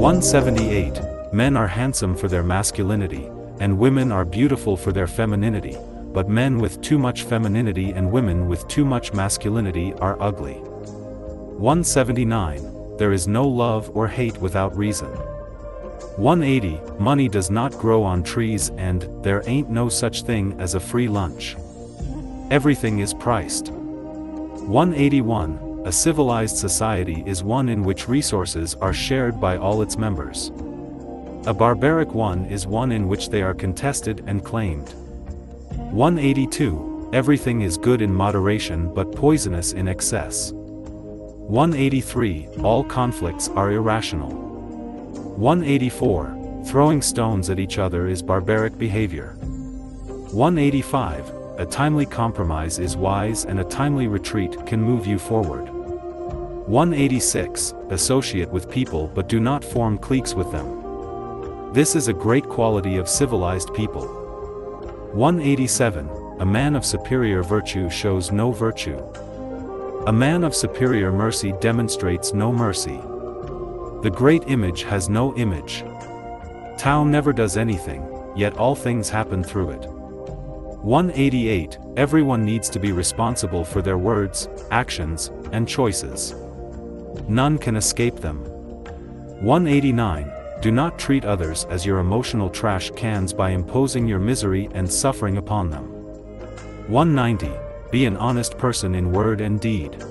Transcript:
178. Men are handsome for their masculinity, and women are beautiful for their femininity, but men with too much femininity and women with too much masculinity are ugly. 179. There is no love or hate without reason. 180. Money does not grow on trees and, there ain't no such thing as a free lunch. Everything is priced. 181. A civilized society is one in which resources are shared by all its members. A barbaric one is one in which they are contested and claimed. 182. Everything is good in moderation but poisonous in excess. 183. All conflicts are irrational. 184. Throwing stones at each other is barbaric behavior. 185. A timely compromise is wise and a timely retreat can move you forward. 186. Associate with people but do not form cliques with them. This is a great quality of civilized people. 187. A man of superior virtue shows no virtue. A man of superior mercy demonstrates no mercy. The great image has no image. Tao never does anything, yet all things happen through it. 188. Everyone needs to be responsible for their words, actions, and choices. None can escape them. 189. Do not treat others as your emotional trash cans by imposing your misery and suffering upon them. 190. Be an honest person in word and deed.